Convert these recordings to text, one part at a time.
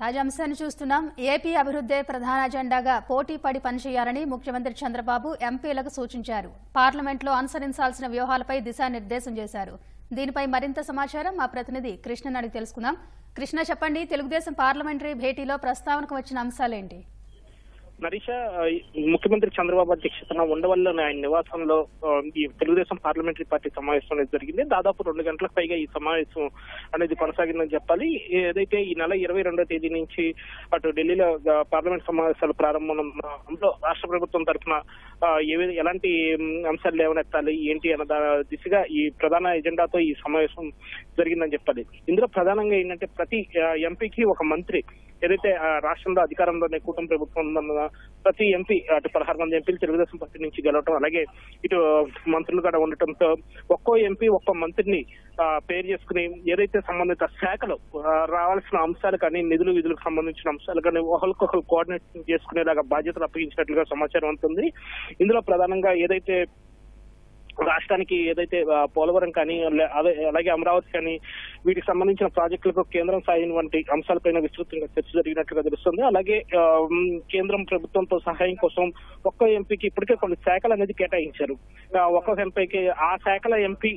తాజా అంశాన్ని చూస్తున్నాం. ఏపీ అభివృద్ధే ప్రధాన అజెండాగా పోటీ పడి పనిచేయాలని ముఖ్యమంత్రి చంద్రబాబు ఎంపీలకు సూచించారు. పార్లమెంట్లో అనుసరించాల్సిన వ్యూహాలపై దిశానిర్దేశం చేశారు. దీనిపై మరింత సమాచారం మా ప్రతినిధి కృష్ణని అడిగి తెలుసుకుందాం. కృష్ణ చెప్పండి తెలుగుదేశం పార్లమెంటరీ భేటీలో ప్రస్తావనకు వచ్చిన అంశాలేంటి? నరీష ముఖ్యమంత్రి చంద్రబాబు అధ్యక్షతన ఉండవల్లిలోని ఆయన నివాసంలో ఈ తెలుగుదేశం పార్లమెంటరీ పార్టీ సమావేశం అనేది జరిగింది. దాదాపు రెండు గంటలకు పైగా ఈ సమావేశం అనేది కొనసాగిందని చెప్పాలి. ఏదైతే ఈ నెల ఇరవై రెండో తేదీ నుంచి అటు ఢిల్లీలో పార్లమెంట్ సమావేశాలు ప్రారంభంలో రాష్ట్ర ప్రభుత్వం తరఫున ఏవి ఎలాంటి అంశాలు లేవనెత్తాలి ఏంటి అన్న దిశగా ఈ ప్రధాన ఎజెండాతో ఈ సమావేశం జరిగిందని చెప్పాలి. ఇందులో ప్రధానంగా ఏంటంటే ప్రతి ఎంపీకి ఒక మంత్రి ఏదైతే ఆ, రాష్ట్రంలో అధికారంలోనే కూటమి ప్రభుత్వం ఉందన్న ప్రతి ఎంపీ అటు పదహారు మంది ఎంపీలు తెలుగుదేశం పార్టీ నుంచి గెలవటం అలాగే ఇటు మంత్రులు కూడా ఉండటంతో ఒక్కో ఎంపీ ఒక్కో మంత్రిని పేరు చేసుకుని ఏదైతే సంబంధిత శాఖలు రావాల్సిన అంశాలు కానీ నిధులు విధులకు సంబంధించిన అంశాలు కానీ ఒకరికొకరు కోఆర్డినేట్ చేసుకునేలాగా బాధ్యతలు అప్పగించినట్లుగా సమాచారం ఉంటుంది ఇందులో ప్రధానంగా ఏదైతే రాష్ట్రానికి ఏదైతే పోలవరం కానీ అదే అలాగే అమరావతి కానీ వీటికి సంబంధించిన ప్రాజెక్టులకు కేంద్రం సాయం వంటి అంశాలపైన విస్తృతంగా చర్చ జరిగినట్లుగా తెలుస్తుంది. అలాగే కేంద్రం ప్రభుత్వంతో సహాయం కోసం ఒక్క ఎంపీకి ఇప్పటికే కొన్ని శాఖలు అనేది కేటాయించారు. ఒక్కొక్క ఎంపీకి ఆ శాఖల ఎంపీ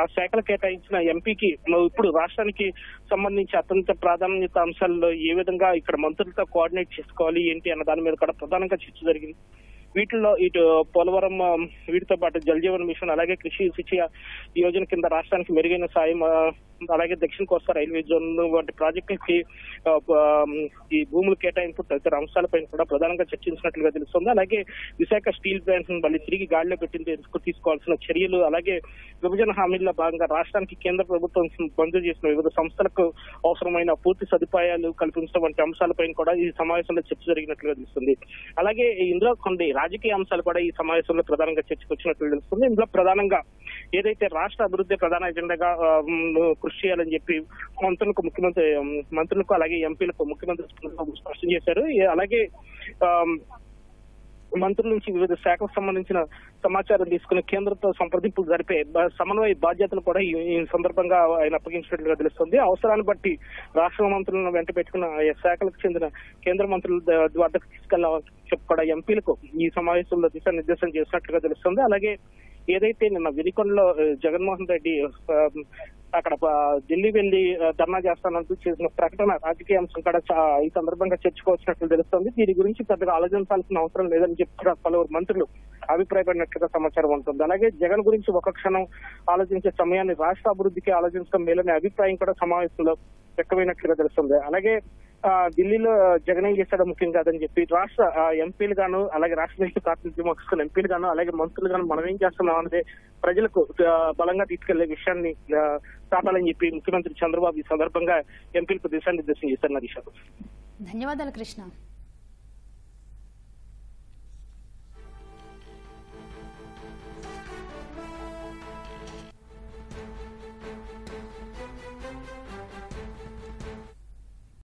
ఆ శాఖలు కేటాయించిన ఎంపీకి ఇప్పుడు రాష్ట్రానికి సంబంధించి అత్యంత ప్రాధాన్యత అంశాల్లో ఏ విధంగా ఇక్కడ మంత్రులతో కోఆర్డినేట్ చేసుకోవాలి ఏంటి అన్న దాని మీద కూడా ప్రధానంగా చర్చ జరిగింది. వీటిల్లో ఇటు పోలవరం వీటితో పాటు జల్ జీవన్ మిషన్ అలాగే కృషి శిక్ష యోజన కింద రాష్ట్రానికి మెరుగైన సాయం అలాగే దక్షిణ కోస్తా రైల్వే జోన్ వంటి ప్రాజెక్టులకి ఈ భూములు కేటాయింపు తదితర అంశాలపై కూడా ప్రధానంగా చర్చించినట్లుగా తెలుస్తుంది. అలాగే విశాఖ స్టీల్ ప్లాంట్స్ మళ్ళీ తిరిగి గాడిలో పెట్టేందుకు తీసుకోవాల్సిన చర్యలు అలాగే విభజన హామీల్లో భాగంగా రాష్ట్రానికి కేంద్ర ప్రభుత్వం మంజూరు చేసిన వివిధ సంస్థలకు అవసరమైన పూర్తి సదుపాయాలు కల్పించడం వంటి అంశాలపైన కూడా ఈ సమావేశంలో చర్చ జరిగినట్లుగా తెలుస్తుంది. అలాగే ఇందులో కొన్ని రాజకీయ అంశాలు కూడా ఈ సమావేశంలో ప్రధానంగా చర్చకు వచ్చినట్లు తెలుస్తుంది. ఇందులో ప్రధానంగా ఏదైతే రాష్ట్ర అభివృద్ధి ప్రధాన ఎజెండాగా కృషి చేయాలని చెప్పి మంత్రులకు ముఖ్యమంత్రి మంత్రులకు అలాగే ఎంపీలకు ముఖ్యమంత్రి స్పష్టం చేశారు. అలాగే మంత్రుల నుంచి వివిధ శాఖలకు సంబంధించిన సమాచారం తీసుకుని కేంద్రంతో సంప్రదింపులు జరిపే సమన్వయ బాధ్యతలు కూడా ఈ సందర్భంగా ఆయన అప్పగించినట్లుగా తెలుస్తుంది. అవసరాన్ని బట్టి రాష్ట్ర మంత్రులను వెంట పెట్టుకున్న శాఖలకు చెందిన కేంద్ర మంత్రుల ద- వద్దకు తీసుకెళ్ళాలని చెప్పి కూడా ఎంపీలకు ఈ సమావేశంలో దిశానిర్దేశం చేసినట్లుగా తెలుస్తుంది. అలాగే ఏదైతే నిన్న వినికొండలో జగన్మోహన్ రెడ్డి అక్కడ ఢిల్లీ వెళ్ళి ధర్నా చేస్తానంటూ చేసిన ప్రకటన రాజకీయ అంశం కూడా ఈ సందర్భంగా చర్చకోవచ్చినట్లు తెలుస్తుంది. దీని గురించి పెద్దగా ఆలోచించాల్సిన అవసరం లేదని చెప్తున్నారు పలువురు మంత్రులు అభిప్రాయపడినట్లుగా సమాచారం ఉంటుంది. అలాగే జగన్ గురించి ఒక క్షణం ఆలోచించే సమయాన్ని రాష్ట్ర అభివృద్ధికి ఆలోచించడం మేలనే అభిప్రాయం కూడా సమావేశంలో వ్యక్తమైనట్లుగా తెలుస్తుంది. అలాగే ఆ, ఢిల్లీలో జగన్ ఏం చేశాడో ముఖ్యం కాదని చెప్పి రాష్ట్ర ఎంపీలు గాను అలాగే రాష్ట్ర దేశ ప్రాతినిధ్యం వహిస్తున్న ఎంపీలు గాను అలాగే మంత్రులు గాను మనం ఏం చేస్తున్నాం అనేది ప్రజలకు బలంగా తీసుకెళ్ళే విషయాన్ని ఆ, చాటాలని చెప్పి ముఖ్యమంత్రి చంద్రబాబు ఈ సందర్భంగా ఎంపీలకు దిశానిర్దేశం చేశారు నరీషా ధన్యవాదాలు కృష్ణ.